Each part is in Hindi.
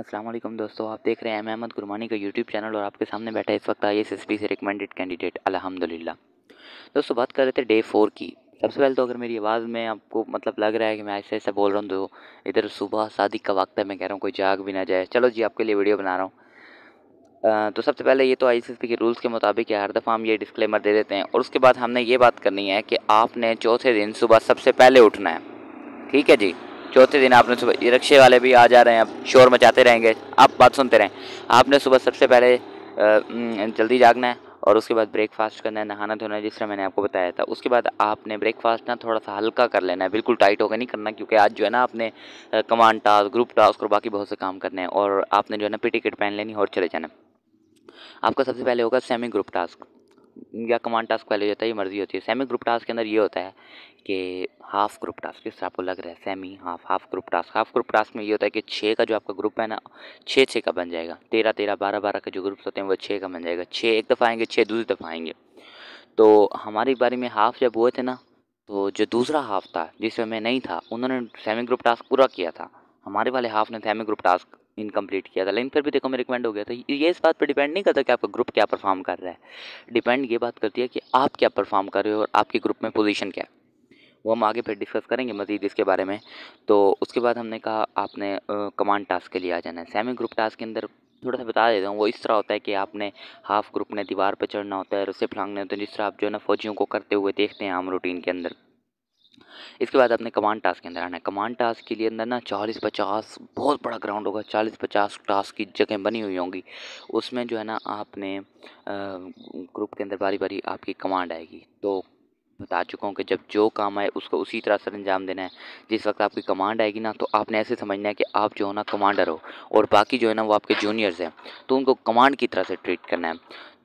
वालेकुम दोस्तों, आप देख रहे हैं अहमद गुरमानी का यूट्यूब चैनल और आपके सामने बैठा इस वक्त आई एस एस पी से रिकमेंडेड कैंडिडेट अलहमदिल्ला दोस्तों, बात कर रहे थे डे फोर की। सबसे पहले तो अगर मेरी आवाज़ में आपको मतलब लग रहा है कि मैं ऐसे ऐसे बोल रहा हूँ तो इधर सुबह शादी का वक्त है, मैं कह रहा हूँ कोई जाग भी ना जाए। चलो जी, आपके लिए वीडियो बना रहा हूँ। तो सबसे पहले ये तो आई के रूल्स के मुताबिक हर दफ़ा हम ये डिस्क्लेमर दे देते हैं। और उसके बाद हमने ये बात करनी है कि आपने चौथे दिन सुबह सबसे पहले उठना है। ठीक है जी? चौथे दिन आपने सुबह रिक्शे वाले भी आ जा रहे हैं अब शोर मचाते रहेंगे, आप बात सुनते रहें। आपने सुबह सबसे पहले जल्दी जागना है और उसके बाद ब्रेकफास्ट करना है, नहाना धोना है, जिस तरह मैंने आपको बताया था। उसके बाद आपने ब्रेकफास्ट ना थोड़ा सा हल्का कर लेना है, बिल्कुल टाइट होकर नहीं करना, क्योंकि आज जो है ना आपने कमांड टास्क ग्रुप टास्क और बाकी बहुत से काम करने हैं और आपने जो है ना पी टिकट पहन लेनी और चले जाना। आपका सबसे पहले होगा सेमी ग्रुप टास्क या कमांड टास्क पहले जाता है, ये मर्ज़ी होती है। सेमी ग्रुप टास्क के अंदर ये होता है कि हाफ़ ग्रुप टास्क जिससे आपको लग रहा है semi half half group task half group task में ये होता है कि छः का जो आपका ग्रुप है ना छः छः का बन जाएगा। तेरह तेरह, बारह बारह के जो ग्रुप्स होते हैं, वो छः का बन जाएगा। छः एक दफ़ा आएँगे छः दूसरी दफ़ा आएँगे। तो हमारी बारे में हाफ़ जब हुए थे ना तो जो दूसरा हाफ़ था जिसमें मैं नहीं था, उन्होंने सेमी ग्रुप टास्क पूरा किया था। हमारे वाले हाफ़ ने सेमी ग्रुप टास्क इनकम्प्लीट किया था। लेकिन फिर भी देखो, मैं रिकमेंड हो गया था। ये इस बात पर डिपेंड नहीं करता कि आपका ग्रुप क्या परफॉर्म कर रहा है। डिपेंड ये बात करती है कि आप क्या परफॉर्म कर रहे हो और आपके ग्रुप में पोजीशन क्या है। वो हम आगे फिर डिस्कस करेंगे मज़ीद इसके बारे में। तो उसके बाद हमने कहा, आपने कमांड टास्क के लिए आ जाना है। सेमी ग्रुप टास्क के अंदर थोड़ा सा बता देता हूँ, वो इस तरह होता है कि आपने हाफ़ ग्रुप ने दीवार पर चढ़ना होता है रस्से फलांगने होते हैं, जिस तरह आप जो है ना फौजियों को करते हुए देखते हैं आम रूटीन के अंदर। इसके बाद आपने कमांड टास्क के अंदर आना है। कमांड टास्क के लिए अंदर ना चालीस पचास, बहुत बड़ा ग्राउंड होगा। चालीस पचास टास्क की जगह बनी हुई होंगी। उसमें जो है ना आपने ग्रुप के अंदर बारी बारी आपकी कमांड आएगी। तो बता चुका हूँ कि जब जो काम आए, उसको उसी तरह से अंजाम देना है। जिस वक्त आपकी कमांड आएगी ना तो आपने ऐसे समझना है कि आप जो है ना कमांडर हो। और बाकी जो है ना, वो आपके जूनियर्स हैं। तो उनको कमांड की तरह से ट्रीट करना है।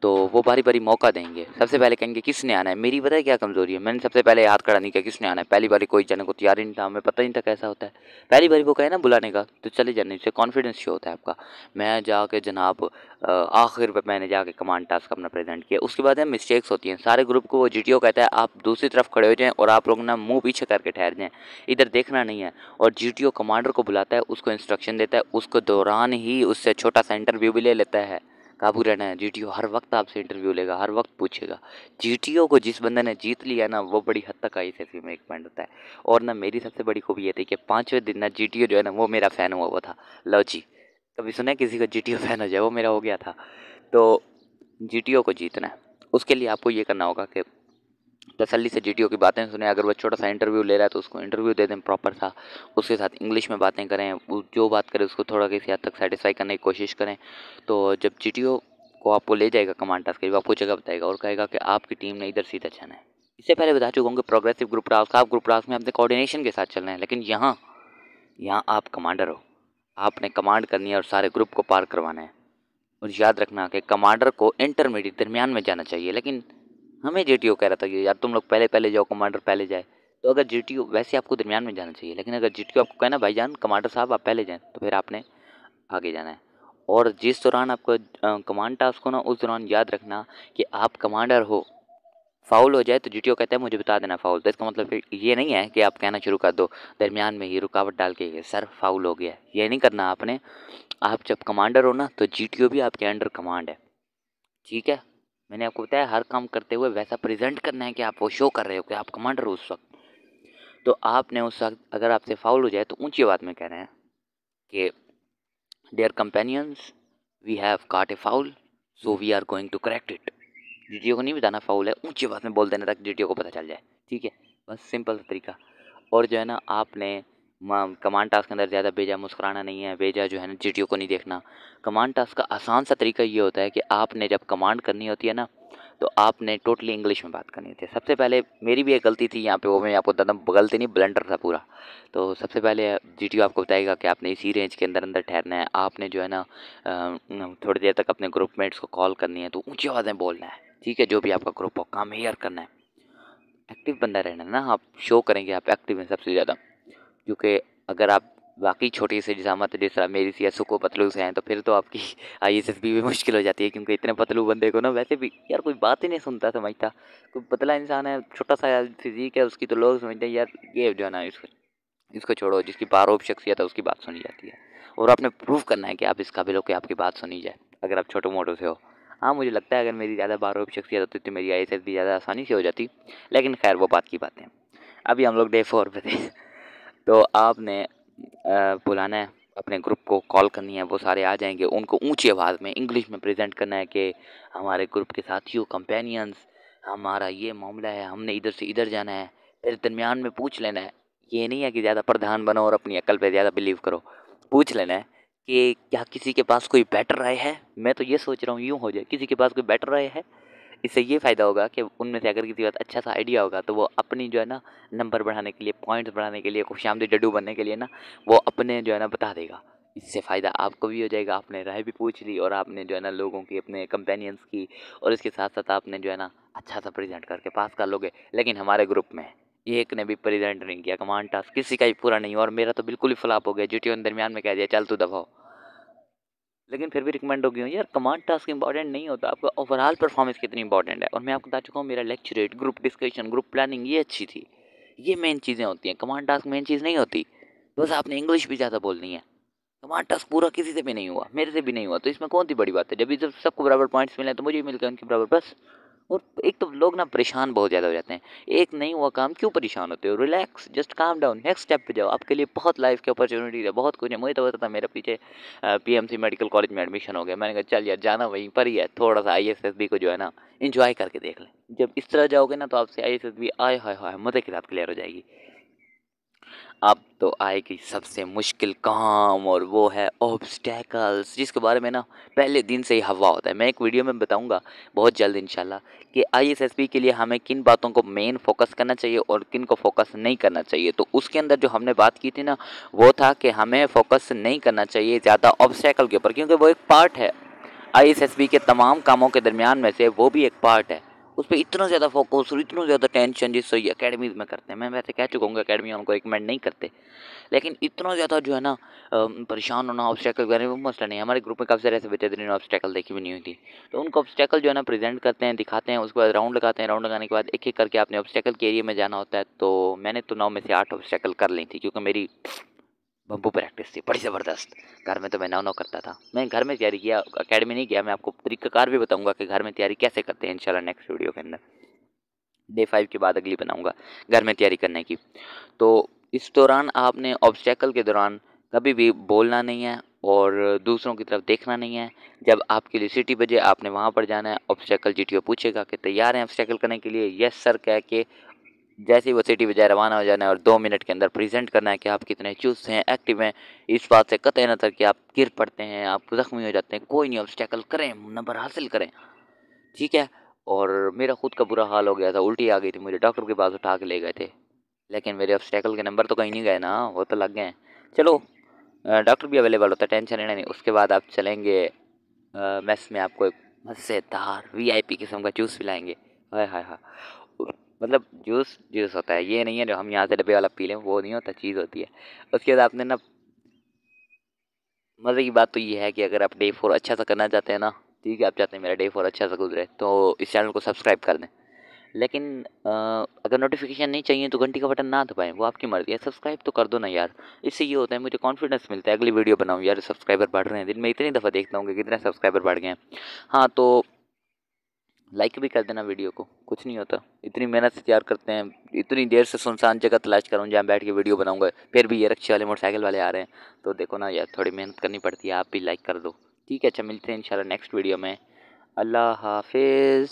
तो वो बारी बारी मौका देंगे। सबसे पहले कहेंगे, किसने आना है? मेरी पता है क्या कमज़ोरी है? मैंने सबसे पहले हाथ खड़ा नहीं किया किसने आना है। पहली बारी कोई जाने को तैयार ही नहीं था, हमें पता नहीं था कैसा होता है। पहली बारी वो कहे ना बुलाने का तो चले जाने से कॉन्फिडेंस शो होता है आपका। मैं जाके जनाब आखिर पर मैंने जाके कमांड टास्क अपना प्रेजेंट किया। उसके बाद है मिस्टेक्स होती हैं। सारे ग्रुप को वो जीटीओ कहता है, आप दूसरी तरफ़ खड़े हो जाएँ और आप लोग ना मुँह पीछे करके ठहर जाएँ। इधर देखना नहीं है। और जीटीओ कमांडर को बुलाता है, उसको इंस्ट्रक्शन देता है, उसको दौरान ही उससे छोटा सा इंटरव्यू भी ले लेता है। काबू रहना है। जीटीओ हर वक्त आपसे इंटरव्यू लेगा, हर वक्त पूछेगा। जीटीओ को जिस बंदे ने जीत लिया ना, वो बड़ी हद तक आई सी में एक पॉइंट होता है। और ना मेरी सबसे बड़ी खूबी ये थी कि पाँचवें दिन ना जीटीओ जो है ना, वो मेरा फ़ैन हुआ हुआ था। लव जी। कभी सुना किसी का जीटीओ फ़ैन हो जाए? वो मेरा हो गया था। तो जीटीओ को जीतना है। उसके लिए आपको ये करना होगा कि तसल्ली से जीटीओ की बातें सुने, अगर वो छोटा सा इंटरव्यू ले रहा है तो उसको इंटरव्यू दे दें प्रॉपर सा। उसके साथ इंग्लिश में बातें करें जो बात करें उसको थोड़ा किसी हद तक सेटिस्फाई करने की कोशिश करें। तो जब जीटीओ को आपको ले जाएगा कमांड टास्क लिए आपको जगह बताएगा और कहेगा कि आपकी टीम ने इधर सीधा जाना है। इससे पहले बता चुका हूँ कि प्रोग्रेसिव ग्रुप टास्क आप ग्रुप टास्क में अपने कोऑर्डिनेशन के साथ चलना है, लेकिन यहाँ यहाँ आप कमांडर हो। आपने कमांड करनी है और सारे ग्रुप को पार करवाना है। और याद रखना कि कमांडर को इंटरमीडिएट दरमियान में जाना चाहिए, लेकिन हमें जीटीओ कह रहा था कि यार तुम लोग पहले पहले जाओ कमांडर पहले जाए। तो अगर जीटीओ वैसे आपको दरमियान में जाना चाहिए, लेकिन अगर जीटीओ आपको कहना भाईजान कमांडर साहब, आप पहले जाएँ तो फिर आपने आगे जाना है। और जिस दौरान आपको कमांड टास्क हो ना उस दौरान याद रखना कि आप कमांडर हो फाउल हो जाए तो जी कहते हैं, मुझे बता देना फाउल तो इसका मतलब ये नहीं है कि आप कहना शुरू कर दो, दरमियान में ही रुकावट डाल के सर फाउल हो गया ये नहीं करना आपने। आप जब कमांडर हो ना तो जीटीओ भी आपके अंडर कमांड है। ठीक है? मैंने आपको बताया, हर काम करते हुए वैसा प्रेजेंट करना है कि आप वो शो कर रहे हो, कि आप कमांडर हो उस वक्त। तो आपने उस वक्त, अगर आपसे फाउल हो जाए तो ऊँची बात में कह रहे हैं कि dare companions we have caught a foul so we are going to correct it जी को नहीं बताना फाउल है, ऊँची बात में बोल देना तक जी को पता चल जाए। ठीक है? बस सिंपल तरीका। और जो है ना, आपने कमांड टास्क के अंदर ज़्यादा भेजा मुस्कुराना नहीं है भेजा जो है ना जीटीओ को नहीं देखना। कमांड टास्क का आसान सा तरीका ये होता है कि आपने जब कमांड करनी होती है ना तो आपने टोटली इंग्लिश में बात करनी होती है। सबसे पहले मेरी भी एक गलती थी यहाँ पे, वो मैं आपको हूँ, गलती नहीं ब्लेंडर था पूरा। तो सबसे पहले जीटीओ आपको बताएगा कि आपने इसी रेंज के अंदर अंदर ठहरना है। आपने जो है ना थोड़ी देर तक अपने ग्रुपमेट्स को कॉल करनी है तो ऊँची आवाज़ें बोलना है, ठीक है? जो भी आपका ग्रुप हो, काम हेयर करना है। एक्टिव बंदा रहना है ना, आप शो करेंगे आप एक्टिव हैं सबसे ज़्यादा। क्योंकि अगर आप बाकी छोटी सी जसामत जिस तरह मेरी सी सुको पतलू से हैं तो फिर तो आपकी आई एस एस बी भी मुश्किल हो जाती है, क्योंकि इतने पतलू बंदे को ना वैसे भी यार कोई बात ही नहीं सुनता, समझता। कोई पतला इंसान है, छोटा सा फिजिक है, उसकी तो लोग समझते हैं, यार ये जो है ना, इसको इसको छोड़ो, जिसकी बारोब शख्सियत है, उसकी बात सुनी जाती है। और आपने प्रूव करना है कि आप इस काबिल हो कि आपकी बात सुनी जाए, अगर आप छोटे मोटो से हो। हाँ मुझे लगता है अगर मेरी ज़्यादा बार शख्सियत होती तो मेरी आई एस एस भी ज़्यादा आसानी से हो जाती, लेकिन खैर, वो बात की बात अभी हम लोग डे फोर पे थे। तो आपने बुलाना है, अपने ग्रुप को कॉल करनी है, वो सारे आ जाएँगे। उनको ऊँची आवाज़ में इंग्लिश में प्रेजेंट करना है कि हमारे ग्रुप के साथियों कंपेनियंस, हमारा ये मामला है, हमने इधर से इधर जाना है फिर दरमियान में पूछ लेना है। ये नहीं है कि ज़्यादा प्रधान बनो और अपनी अकल पे ज़्यादा बिलीव करो। पूछ लेना है कि क्या किसी के पास कोई बेटर राय है? मैं तो ये सोच रहा हूँ यूँ हो जाए, किसी के पास कोई बेटर राय है? इससे ये फ़ायदा होगा कि उनमें से अगर किसी बात अच्छा सा आइडिया होगा तो वो अपनी जो है ना नंबर बढ़ाने के लिए पॉइंट्स बढ़ाने के लिए खुशामदी डड्डू बनने के लिए ना, वो अपने जो है ना बता देगा। इससे फ़ायदा आपको भी हो जाएगा, आपने राय भी पूछ ली और आपने जो है ना लोगों की, अपने कंपेनियंस की और इसके साथ साथ आपने जो है ना अच्छा सा प्रेजेंट करके पास कर लोगे। लेकिन हमारे ग्रुप में एक ने भी प्रेजेंट नहीं किया कमांड टास्क किसी का भी पूरा नहीं और मेरा तो बिल्कुल ही फ्लॉप हो गया जी टी दरमियान में कह दिया, चल तू दफाओ लेकिन फिर भी रिकमेंड होगी यार कमांड टास्क इंपॉर्टेंट नहीं होता, आपका ओवरऑल परफॉर्मेंस कितनी इंपॉर्टेंट है? और मैं आपको बता चुका हूँ, मेरा lecturette group discussion group planning ये अच्छी थी। ये मेन चीज़ें होती हैं कमांड टास्क मेन चीज़ नहीं होती, बस आपने इंग्लिश भी ज़्यादा बोलनी है। कमांड टास्क पूरा किसी से भी नहीं हुआ, मेरे से भी नहीं हुआ तो इसमें कौन सी बड़ी बात है? जब भी जब सबको बराबर पॉइंट्स मिले तो मुझे भी मिल गए उनके बराबर, बस। और एक तो लोग ना परेशान बहुत ज़्यादा हो जाते हैं। एक नहीं हुआ काम, क्यों परेशान होते हो? Relax just calm down next step पे जाओ। आपके लिए बहुत लाइफ की अपॉर्चुनिटीज़ है, बहुत कुछ है। मुझे तो पता था मेरे पीछे पीएमसी मेडिकल कॉलेज में एडमिशन हो गया। मैंने कहा, चल यार, जाना वहीं पर ही है थोड़ा सा आई को जो है ना इन्जॉय करके देख लें। जब इस तरह जाओगे ना तो आपसे आई एस भी आए, हाय हाय मज़े के साथ क्लियर हो जाएगी। अब तो आएगी सबसे मुश्किल काम और वो है ऑब्स्टैकल्स जिसके बारे में ना पहले दिन से ही हवा होता है। मैं एक वीडियो में बताऊँगा बहुत जल्द इंशाल्लाह कि आईएसएसपी के लिए हमें किन बातों को मेन फोकस करना चाहिए और किन को फोकस नहीं करना चाहिए। तो उसके अंदर जो हमने बात की थी ना, वो था कि हमें फोकस नहीं करना चाहिए ज़्यादा ऑब्स्टैकल के ऊपर, क्योंकि वो एक पार्ट है। आई के तमाम कामों के दरमियान में से वो भी एक पार्ट है। उस पर इतना ज़्यादा फोकस और इतना ज़्यादा टेंशन जिस अकेडमीज़ में करते हैं। मैं वैसे कह चुका हूँ अकेडमी उनको रिकमेंड नहीं करते। लेकिन इतना ज़्यादा जो है ना परेशान होना ऑब्स्टैकल करने में मसला नहीं। हमारे ग्रुप में काफ़ी सारे ऐसे बच्चे जिन्होंने ऑब्स्टैकल देखी भी नहीं हुई थी। तो उनको ऑब्स्टैकल जो है ना प्रेजेंट करते हैं, दिखाते हैं, उसके बाद राउंड लगाते हैं। राउंड लगाने के बाद एक एक करके आपने ऑब्स्टैकल के एरिए में जाना होता है तो मैंने तो नौ में से आठ ऑब्स्टैकल कर ली थी, क्योंकि मेरी बम्बू प्रैक्टिस थी, बड़ी ज़बरदस्त। घर में तो मैं नौ नौ करता था। मैं घर में तैयारी किया अकेडमी नहीं किया मैं आपको तरीक़ाकार भी बताऊँगा कि घर में तैयारी कैसे करते हैं, इंशाल्लाह नेक्स्ट वीडियो के अंदर। डे फाइव के बाद अगली बनाऊँगा, घर में तैयारी करने की। तो इस दौरान आपने ऑब्स्टेकल के दौरान कभी भी बोलना नहीं है और दूसरों की तरफ़ देखना नहीं है। जब आपके लिए सिटी बजे, आपने वहाँ पर जाना है ऑब्स्टेकल जी पूछेगा कि तैयार हैं ऑब्स्टेकल करने के लिए? यस सर कह के जैसे ही वो सिटी बजाय रवाना हो जाना है और दो मिनट के अंदर प्रेजेंट करना है कि आप कितने चुस्त हैं एक्टिव हैं, इस बात से कतः नज़र कि आप गिर पड़ते हैं, आप जख्मी हो जाते हैं, कोई नहीं ऑब्स्टेकल करें नंबर हासिल करें। ठीक है? और मेरा खुद का बुरा हाल हो गया था, उल्टी आ गई थी मुझे डॉक्टर के पास उठा के ले गए थे। लेकिन मेरे ऑब्स्टेकल के नंबर तो कहीं नहीं गए ना, वो तो लग गए। चलो डॉक्टर भी अवेलेबल होता है टेंशन लेना नहीं। उसके बाद आप चलेंगे मेस में आपको एक मज़ेदार वी आई पी किस्म का जूस पिलाएँगे। हाय हाय हाय। मतलब जूस जूस होता है। ये नहीं है जो हम यहाँ से डब्बे वाला पी लें वो नहीं होता चीज़ होती है। उसके बाद आपने ना मज़े की बात तो ये है कि अगर आप डे फोर अच्छा सा करना चाहते हैं ना ठीक है आप चाहते हैं मेरा डे फोर अच्छा सा गुजरे तो इस चैनल को सब्सक्राइब कर दें। लेकिन आ, अगर नोटिफिकेशन नहीं चाहिए तो घंटी का बटन ना दबाएँ वो आपकी मर्ज़ी है। सब्सक्राइब तो कर दो ना यार। इससे ये होता है मुझे कॉन्फिडेंस मिलता है। अगली वीडियो बनाऊँ। यार सब्सक्राइबर बढ़ रहे हैं। दिन में इतनी दफ़ा देखता हूँ कि कितने सब्सक्राइबर बढ़ गए हैं। हाँ तो लाइक भी कर देना वीडियो को, कुछ नहीं होता। इतनी मेहनत से तैयार करते हैं, इतनी देर से सुनसान जगह तलाश करूँ जहाँ बैठ के वीडियो बनाऊँगा, फिर भी ये रक्षे वाले मोटरसाइकिल वाले आ रहे हैं। तो देखो ना, यार, थोड़ी मेहनत करनी पड़ती है, आप भी लाइक कर दो। ठीक है अच्छा मिलते हैं इंशाल्लाह नेक्स्ट वीडियो में। अल्लाह हाफिज़।